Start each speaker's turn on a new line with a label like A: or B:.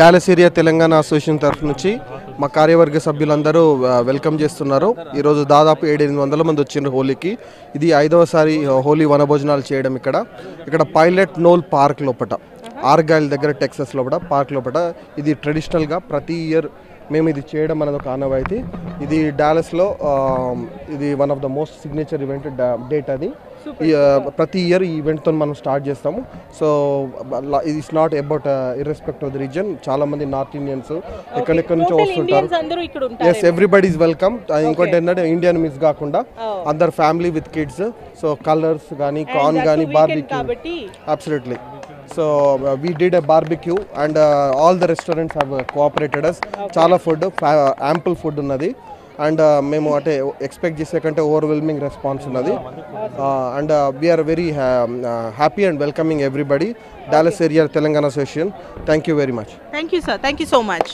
A: Dallas area Telangana association తరఫు నుంచి మా కార్యవర్గ సభ్యులందరూ వెల్కమ్ చేస్తున్నారు. ఈరోజు దాదాపు ఏడెనిమిది వందల మంది వచ్చిండ్రు హోలీకి. ఇది ఐదవసారి హోలీ వనభోజనాలు చేయడం ఇక్కడ. ఇక్కడ పైలట్ నోల్ పార్క్ లోపట ఆర్గాయిల్ దగ్గర టెక్సస్ లోపల పార్క్ లోపల ఇది ట్రెడిషనల్గా ప్రతి ఇయర్ మేము ఇది చేయడం అనేది ఒక ఆనవాయితీ. ఇది డాలస్లో ఇది one of the most signature event date అది. ప్రతి ఇయర్ ఈ ఈవెంట్తో మనం స్టార్ట్ చేస్తాము. So it's not about irrespect of the reason చాలా మంది నార్త్ ఇండియన్స్ ఎక్కడెక్కడ నుంచో వస్తుంటారు. ఎస్ ఎవ్రీబడి ఈజ్ వెల్కమ్ ఇంకోటి ఏంటంటే ఇండియన్ మిస్ కాకుండా అందరు family with kids so colours కానీ కార్న్ కానీ so we did a barbecue and all the restaurants have cooperated us చాలా ఫుడ్ యాంపుల్ ఫుడ్ ఉన్నది అండ్ మేము అంటే ఎక్స్పెక్ట్ చేసే కంటే ఓవర్వెల్మింగ్ రెస్పాన్స్ ఉన్నది and we are very happy and welcoming everybody Dallas area Telangana association thank you very much
B: thank you sir thank you so much